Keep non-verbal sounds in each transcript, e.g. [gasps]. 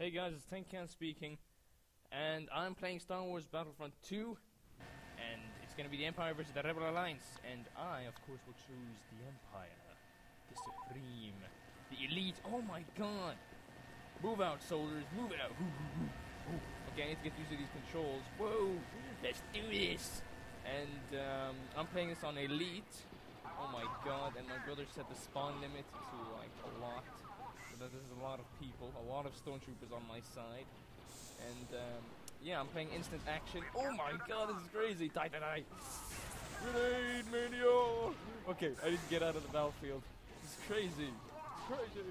Hey guys, it's Tenkan speaking, and I'm playing Star Wars Battlefront 2, and it's gonna be the Empire versus the Rebel Alliance, and I, of course, will choose the Empire, the Supreme, the Elite. Oh my God! Move out, soldiers! Move out! Okay, I need to get used to these controls. Whoa! Let's do this! And um, I'm playing this on Elite. Oh my God! And my brother set the spawn limit to like a lot. That there's a lot of people, a lot of stormtroopers on my side. And um, yeah, I'm playing instant action. Oh my god, this is crazy! Die, die, die! Grenade mania! Okay, I need to get out of the battlefield. This is crazy. It's crazy.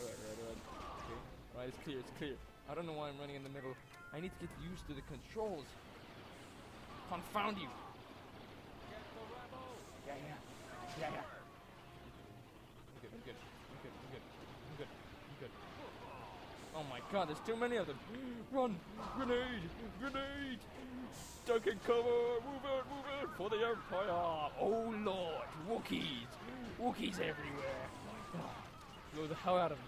Alright, right, right. Okay. Right, it's clear, it's clear. I don't know why I'm running in the middle. I need to get used to the controls. Confound you! Yeah, yeah. Yeah, yeah. I'm good, I'm good. I'm good, I'm good. I'm good. I'm good. Oh my god, there's too many of them. Run! Grenade! Grenade! Duck and cover! Move out, move out! For the Empire! Oh lord! Wookiees! Wookiees everywhere! Oh, Blow the hell out of them.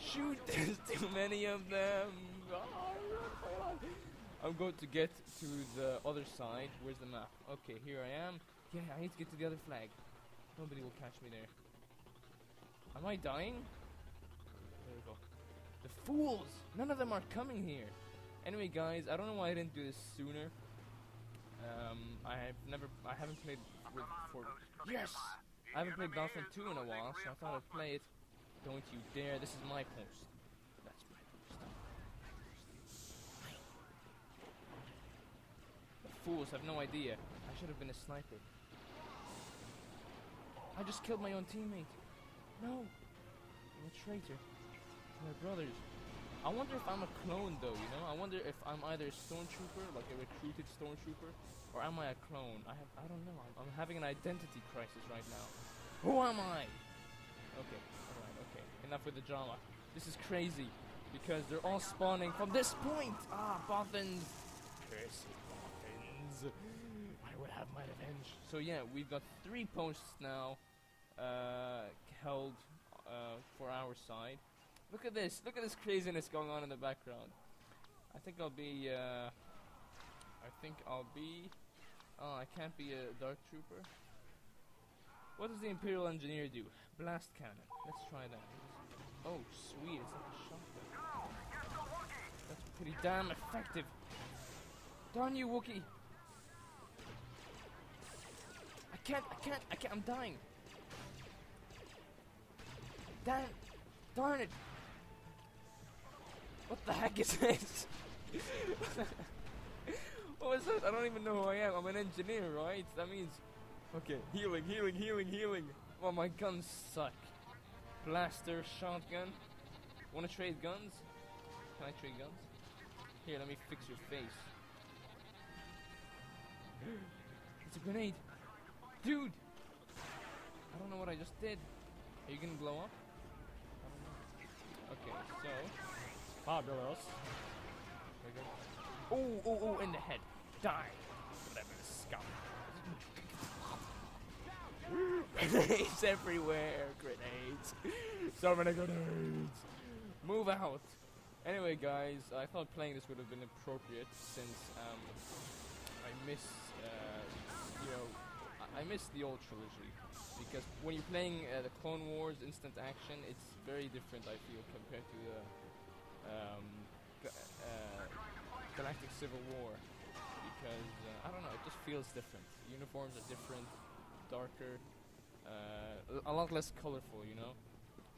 Shoot! [laughs] There's too many of them! Oh, I'm going to get to the other side. Where's the map? Okay, here I am. Yeah, I need to get to the other flag. Nobody will catch me there. Am I dying? The fools! None of them are coming here. Anyway, guys, I don't know why I didn't do this sooner. Um, I have never, I haven't played with for. Yes, I haven't played Battlefront 2 in a while, so I thought I'd play it. Don't you dare! This is my post. That's my post. The fools have no idea. I should have been a sniper. I just killed my own teammate. No, I'm a traitor to my brothers. I wonder if I'm a clone though, you know? I wonder if I'm either a stormtrooper, like a recruited stormtrooper, or am I a clone? I have I don't know. I'm, I'm having an identity crisis right now. Who am I? Okay, alright, okay. Enough with the drama. This is crazy because they're all spawning from this point. Ah, boffins. Cursed boffins. I will have my revenge. So yeah, we've got three posts now uh, held uh, for our side. Look at this. Look at this craziness going on in the background. I think I'll be. Uh, I think I'll be. Oh, I can't be a dark trooper. What does the Imperial Engineer do? Blast cannon. Let's try that. Oh, sweet. It's like a shotgun. That's pretty damn effective. Darn you, Wookie. I can't. I can't. I can't. I'm dying. Damn. Darn it. What the heck is this? [laughs] what was that? I don't even know who I am. I'm an engineer, right? That means... Okay, healing, healing, healing, healing. Well, my guns suck. Blaster, shotgun. Wanna trade guns? Can I trade guns? Here, let me fix your face. [gasps] it's a grenade. Dude! I don't know what I just did. Are you gonna blow up? Okay, so Oh, oh, oh, in the head. Die. Whatever, scum. grenades [laughs] everywhere. Grenades. So many grenades. Move out. Anyway, guys, I thought playing this would have been appropriate since um, I miss, uh, you know, I miss the old trilogy because when you're playing uh, the Clone Wars instant action, it's very different. I feel compared to the um, uh, Galactic Civil War because uh, I don't know, it just feels different. uniforms are different, darker, uh, a lot less colorful. You know,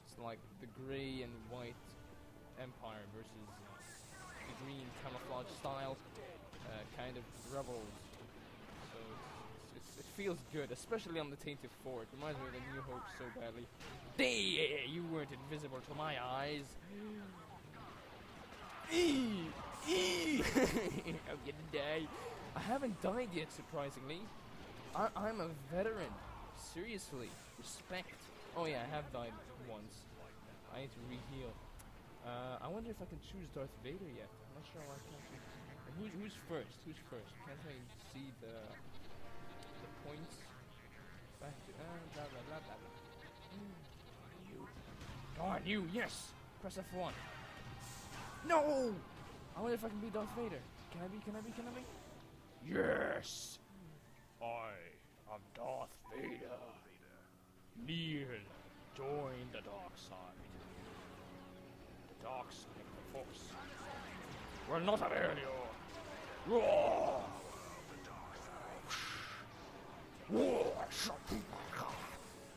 it's like the gray and white Empire versus the green camouflage style uh, kind of rebels. So it's, it feels good, especially on the Tantive IV. Reminds me of the New Hope so badly. Hey, you weren't invisible to my eyes. I'm gonna die. I haven't died yet, surprisingly. I I'm a veteran. Seriously. Respect. Oh yeah, I have died once. I need to re-heal. Uh, I wonder if I can choose Darth Vader yet. I'm not sure why I can't. Who's, who's first? Who's first? Can't I see the the points. Back to uh, blah blah blah blah. blah. You. Go on, you. Yes. Press F1. No! I wonder if I can be Darth Vader. Can I be? Can I be? Can I be? Yes! I am Darth Vader. Kneel. Join the dark side. The dark side of the Force. We're not avail you. Roar!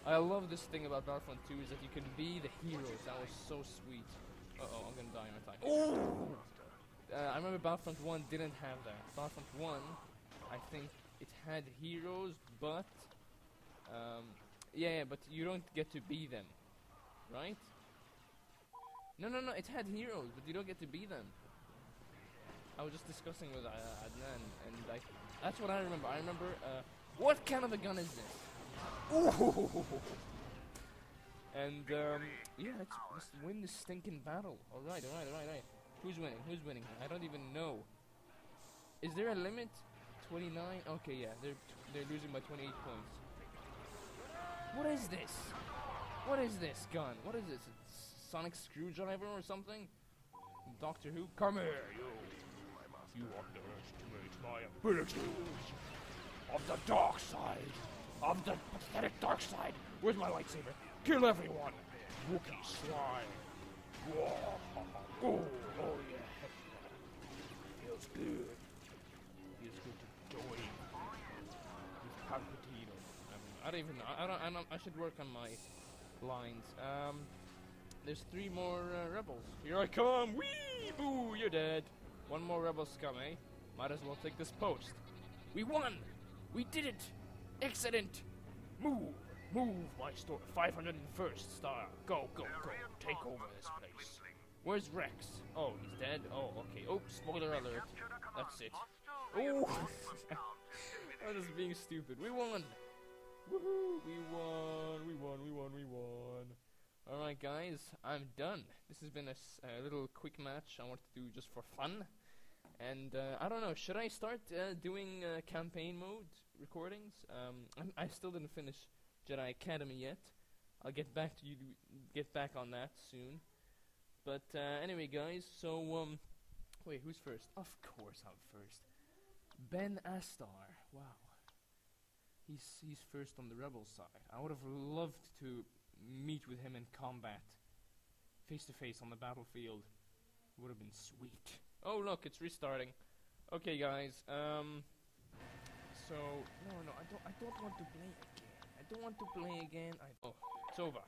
I love this thing about Battlefront 2 is that you can be the heroes. That was so sweet. Uh oh, I'm gonna die, aren't I? Oh! Uh, I remember Battlefront 1 didn't have that. Battlefront 1, I think it had heroes, but um, yeah, yeah, but you don't get to be them, right? No, no, no. It had heroes, but you don't get to be them. I was just discussing with uh, Adnan, and I, that's what I remember. I remember. Uh, what kind of a gun is this? Ooh. [laughs] And um, yeah, let's, let's win this stinking battle. All right, all right, all right, all right. Who's winning? Who's winning? I don't even know. Is there a limit? 29. Okay, yeah, they're they're losing by 28 points. What is this? What is this gun? What is this? A sonic screwdriver or something? Doctor Who? Come here, you. You underestimate my abilities of the dark side. Of the pathetic dark side. Where's my lightsaber? Kill everyone. Wookie slime. Oh, oh yeah. Feels good. Feels good to join. With Palpatine. Um, I don't even know. I don't, I don't. I should work on my lines. Um, there's three more uh, rebels. Here I come. Wee boo. You're dead. One more rebel scum, eh? Might as well take this post. We won. We did it. Excellent. Move. Move, my store. 501st star. Go, go, go. Take over this place. Where's Rex? Oh, he's dead? Oh, okay. Oh, spoiler alert. That's it. Oh! [laughs] that is being stupid. We won! Woohoo! We won! We won! We won! We won! Alright, guys, I'm done. This has been a little quick match I wanted to do just for fun. And uh, I don't know, should I start uh, doing uh, campaign mode recordings? Um, I'm, I still didn't finish Jedi Academy yet. I'll get back to you, get back on that soon. But uh, anyway, guys, so um, wait, who's first? Of course, I'm first. Ben Astar. Wow, he's he's first on the rebel side. I would have loved to meet with him in combat, face to face on the battlefield. Would have been sweet. Oh look, it's restarting. Okay, guys. Um. So no, no, I don't. I don't want to play again. I don't want to play again. I. Oh, it's over.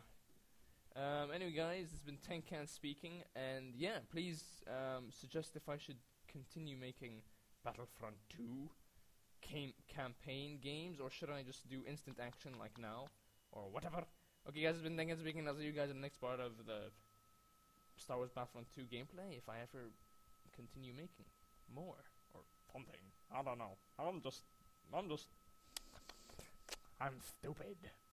Um, anyway, guys, it's been Tenkan speaking, and yeah, please um, suggest if I should continue making Battlefront 2 cam- campaign games, or should I just do instant action like now, or whatever. Okay, guys, it's been Tenkan speaking. I'll see you guys in the next part of the Star Wars Battlefront 2 gameplay if I ever continue making more or something. I don't know. I'm just, I'm just, I'm stupid.